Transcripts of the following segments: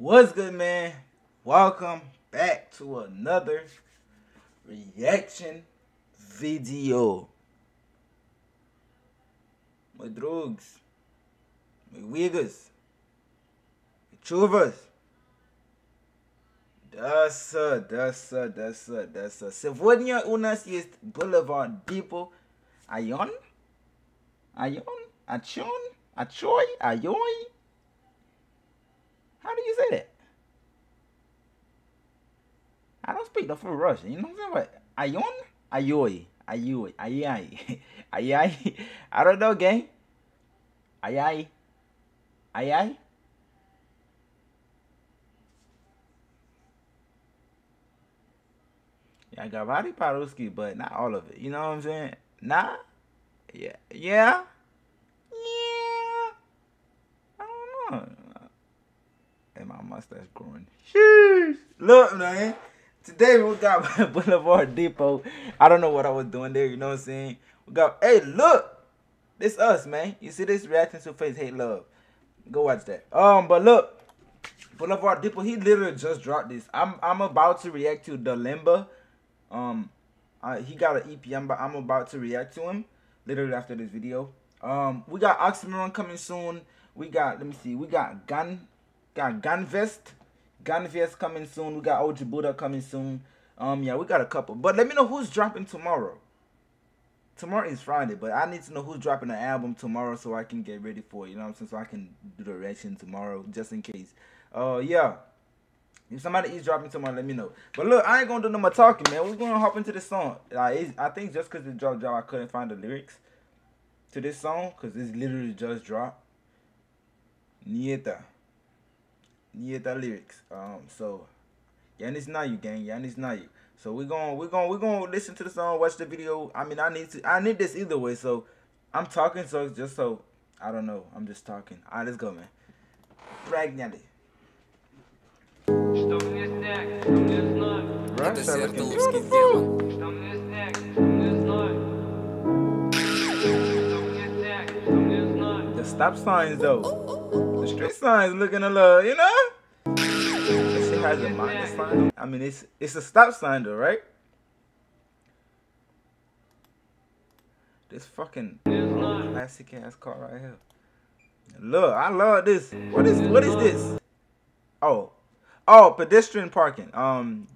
What's good, man? Welcome back to another reaction video. My drugs, my wiggers, my chuvas. that's a that's a Сегодня у нас есть Boulevard Depo. Ayon, Айон? Ачон? Ачой? ayoy. How do you say that? I don't speak the full Russian. You know what I'm saying? But Ayon? Ayoy. Ayoy. Ayay. Ayay. I don't know, gang. Ayay. Ayay. Yeah, I got Vadi Paruski, but not all of it. You know what I'm saying? Nah. Yeah. Yeah. Yeah. I don't know. And my mustache growing. Sheesh. Look, man. Today we got Boulevard Depo. I don't know what I was doing there. You know what I'm saying? We got. Hey, look. This us, man. You see this reacting to Face Hate Love. Go watch that. Um, but look. Boulevard Depo. He literally just dropped this. I'm I'm about to react to the Limba. Um, uh, he got an EP. I'm, I'm about to react to him literally after this video. Um, we got Oxxxymiron coming soon. We got let me see. We got Gun, got Gunwest, Gunwest coming soon. We got OG Buddha coming soon. Um, yeah, we got a couple. But let me know who's dropping tomorrow. Tomorrow is Friday, but I need to know who's dropping the album tomorrow so I can get ready for it. You know what I'm saying? So I can do the reaction tomorrow just in case. Uh, yeah. If somebody is dropping tomorrow, let me know. But look, I ain't gonna do no more talking, man. We're gonna hop into this song. Like, I think just because it dropped, I couldn't find the lyrics to this song because it's literally just dropped. Nieta Nieta lyrics. Um, so Yanis you gang. Yanis you. So we're gonna we're gonna we're gonna listen to the song, watch the video. I mean, I need to I need this either way. So I'm talking, so just so I don't know. I'm just talking. All right, let's go, man. Pregnant. Что мне снег, что мне знать? Это зеркаловский демон. Что мне снег, что мне знать? Что мне снег, что мне знать? The stop signs though. The street signs looking a little, you know? This shit has minus sign. I mean it's it's a stop sign though, right? This fucking classic ass car right here. Look, I love this. What is what is this? Oh, Oh, pedestrian parking. Um,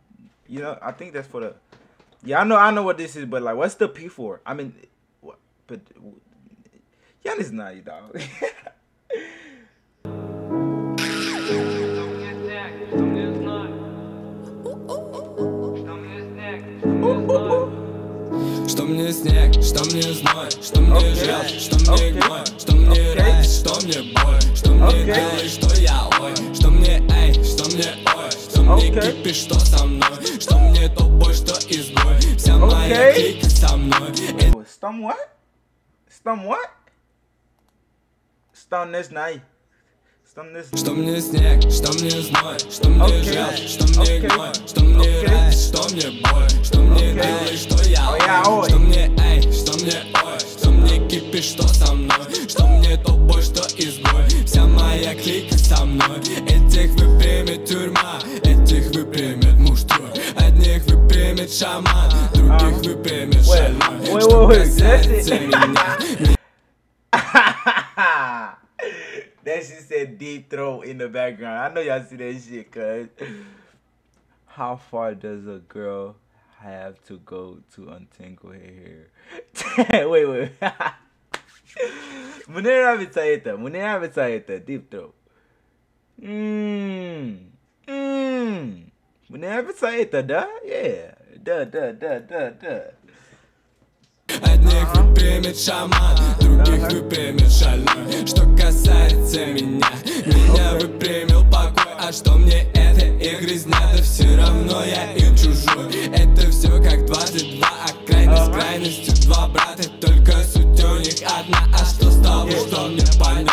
you know, I think that's for the. Yeah, I know, I know what this is, but like, what's the P for? I mean, what? But yeah, it's not you, dog. мне снег, что мне зной, что мне Окей. жрет, что мне Окей. гной, что мне Окей. радость, что мне боль, что мне делай, что я ой, что мне эй, что мне ой, что мне кипиш, что со мной, что мне тобой, что изгой, вся моя Окей. клика со мной. Э, Stum what? Stum what? Stum this night. Что мне снег, что мне зной, что мне Окей. жрет, что мне Окей. гной, что мне Окей. радость, что мне боль, что мне Окей. делай, что я О, я ой, что мне эй, что мне ой, что мне кипиш, что со мной, что мне тобой, что изгой, вся моя клика со мной, этих выпрямит тюрьма, этих выпрямит муштруй, одних выпрямит шаман, других выпрямит Wait, шальной, что касается меня, said deep throat in the background. I know y'all see that shit, cuz. How far does a girl have to go to untangle her hair? wait, wait. Mune nabita ita. Mune nabita ita. Deep throat. Mmm. Mmm. Mune nabita ita, da? Yeah. Da, da, da, da, da. Одних выпрямит шаман, других выпрямит шальной. Что касается меня, меня выпрямил покой. А что мне это и грязня, да все равно я и чужой. Это все как дважды два, а крайность крайностью два брата Только суть у них одна, а что с тобой, что мне понятно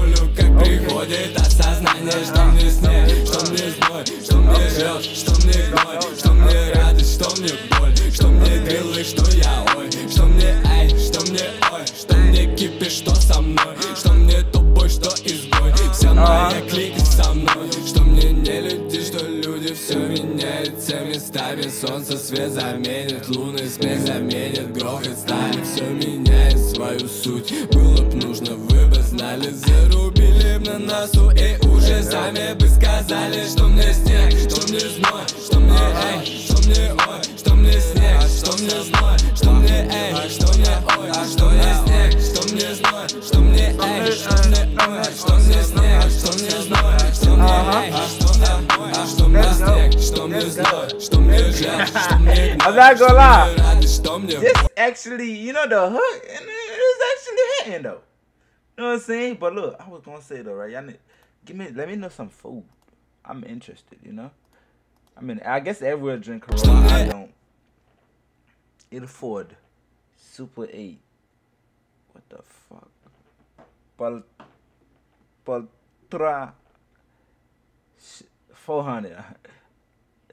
волю, как приходит осознание Что мне с что мне зной, что мне жил, что мне гной Что мне радость, что мне боль, что мне дрелы, что я ой Что мне ай, что мне ой, что мне кипишь, что со мной Что мне тупой, что изгой, вся моя клика со мной Что мне не люди, что люди все меняют все местами Солнце свет заменит, лунный смех на носу и уже сами бы сказали Что мне снег, что мне зной Что мне эй, что мне ой Что мне снег, что мне зной Что мне эй, что мне ой Что мне снег, что мне зной Что мне эй, что мне ой Что мне снег, что мне зной Что мне эй, что мне ой Что мне снег, что мне зной Что мне жаль, что мне I'm not gonna lie. радость, что мне This actually, you know, the hook, and it is actually hitting though. You know what I'm saying? But look, I was gonna say though, right? Y'all need, give me, let me know some food. I'm interested, you know. I mean, I guess everywhere drink Corona. I don't. It afford Super Eight. What the fuck? Pal, Paltra. Four hundred.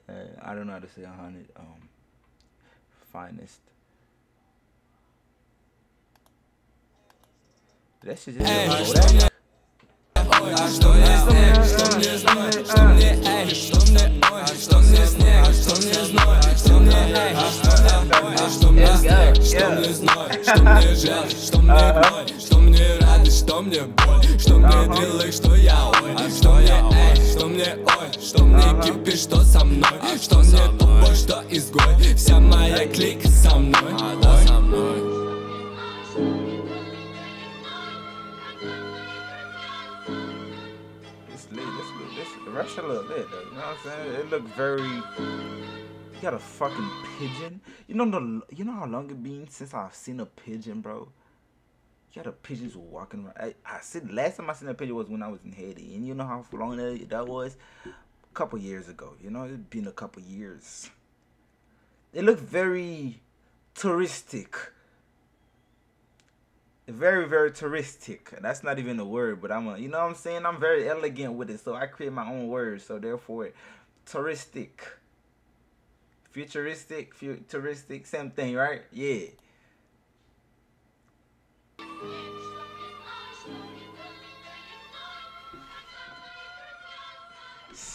Uh, I don't know how to say a hundred. Um, finest. Oh, that- мне ой, а что мне снег, что мне зной, что мне эй, что мне ой, что мне снег, что мне зной, что мне эй, что мне ой, а что мне снег, что мне зной, что мне жаль, что мне гной, что мне радость, что мне боль, что мне дрелы, что я the Russia look lit though. You know what I'm saying? It look very. You got a fucking pigeon. You know the. You know how long it been since I've seen a pigeon, bro. You got a pigeons walking around. I, I said last time I seen a pigeon was when I was in Haiti, and you know how long that, that was. A couple years ago. You know it's been a couple years. They look very touristic. Very very touristic that's not even a word but i'm a you know what i'm saying i'm very elegant with it so i create my own words so therefore touristic futuristic futuristic same thing right yeah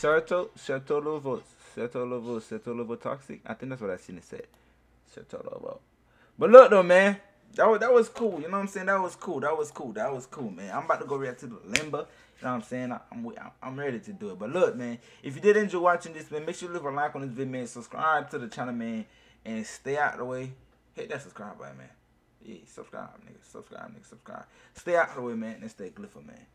Certo, Certo Lovo, Certo Lovo, Certo Lovo Toxic. I think that's what I seen it said. Certo Lovo. But look though, man. That was, that was cool. You know what I'm saying? That was cool. That was cool. That was cool, man. I'm about to go react to the Limba. You know what I'm saying? I, I'm I'm- ready to do it. But look, man. If you did enjoy watching this, man, make sure you leave a like on this video, man. Subscribe to the channel, man, and stay out the way. Hit that subscribe button, man. Yeah, subscribe, nigga. Subscribe, nigga. Subscribe. Stay out the way, man, and stay glypho, man.